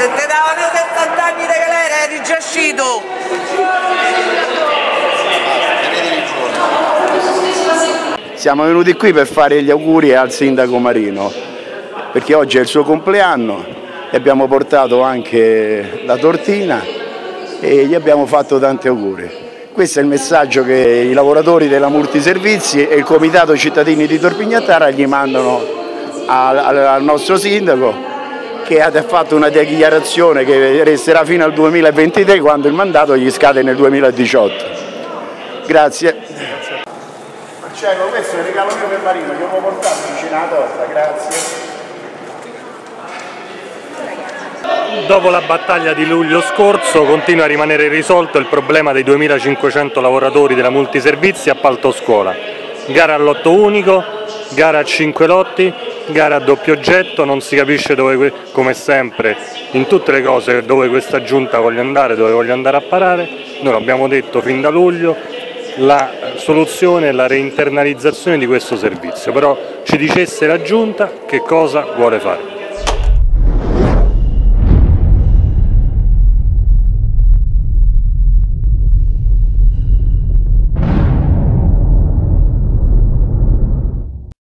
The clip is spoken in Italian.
Se te davano 70 anni di galera eri già uscito! Siamo venuti qui per fare gli auguri al sindaco Marino, perché oggi è il suo compleanno e abbiamo portato anche la tortina e gli abbiamo fatto tanti auguri. Questo è il messaggio che i lavoratori della Multiservizi e il Comitato Cittadini di Torpignattara gli mandano al, al nostro sindaco che ha fatto una dichiarazione che resterà fino al 2023 quando il mandato gli scade nel 2018. Grazie. Marcello, questo è il regalo mio per Marino, gli ho portato vicino alla torta, grazie. Dopo la battaglia di luglio scorso continua a rimanere irrisolto il problema dei 2500 lavoratori della multiservizi a Palto Scuola. Gara al lotto unico, gara a 5 lotti, gara a doppio oggetto, non si capisce dove, come sempre, in tutte le cose dove questa giunta voglia andare, dove voglia andare a parare. Noi l'abbiamo detto fin da luglio, la soluzione è la reinternalizzazione di questo servizio, però ci dicesse la giunta che cosa vuole fare.